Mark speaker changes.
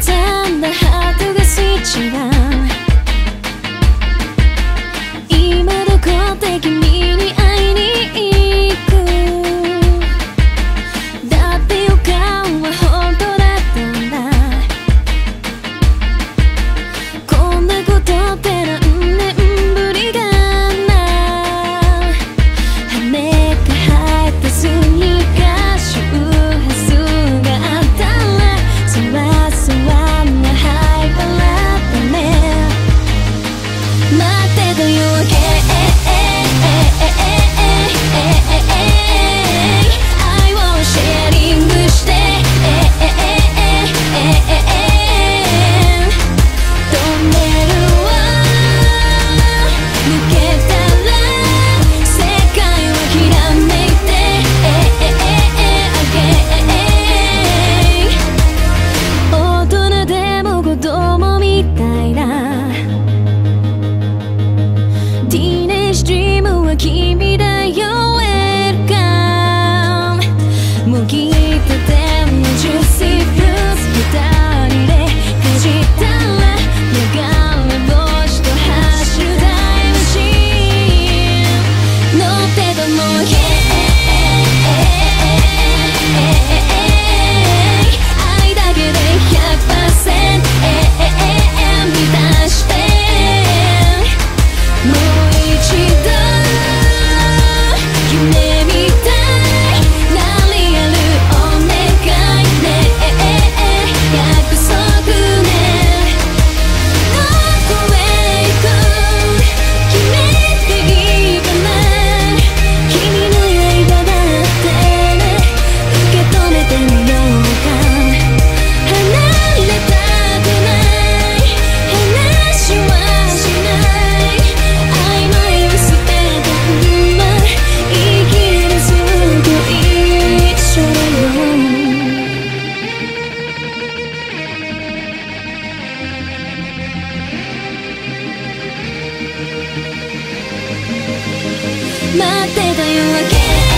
Speaker 1: 刻んだハートがスイッチが待ってたよわけ